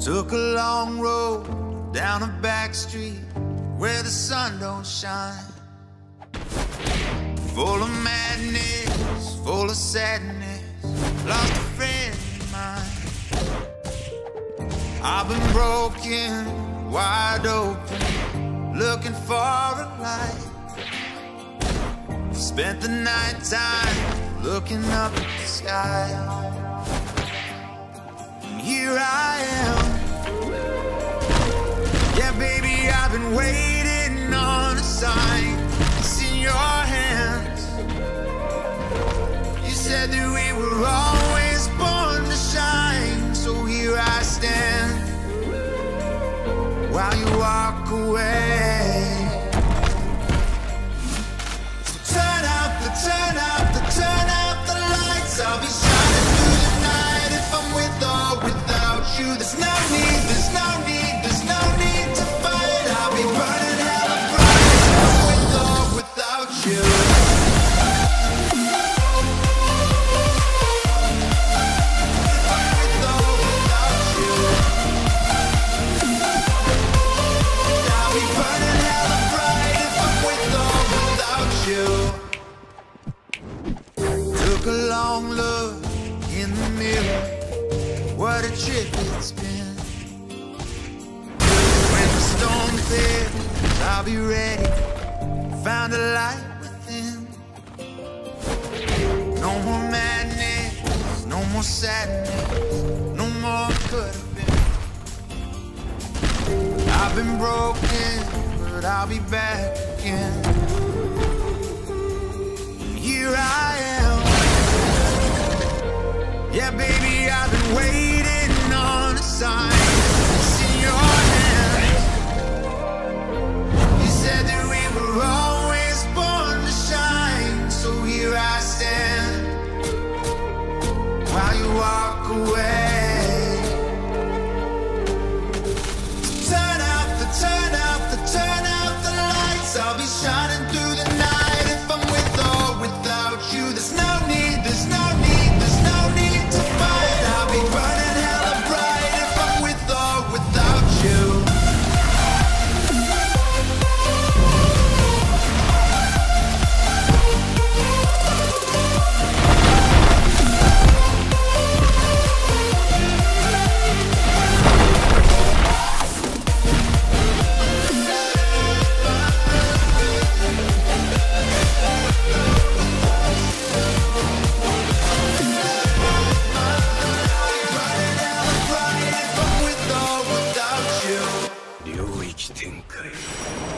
Took a long road down a back street where the sun don't shine. Full of madness, full of sadness, lost a friend of mine. I've been broken, wide open, looking for a light. Spent the night time looking up at the sky. Here I am. Yeah, baby, I've been waiting on a sign. It's in your hands. You said that we were always born to shine. So here I stand while you walk away. Long look in the mirror. What a trip it's been. When the storm clears, I'll be ready. Found a light within. No more madness, no more sadness, no more could have been. I've been broken, but I'll be back again. Here I am.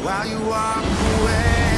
While you walk away?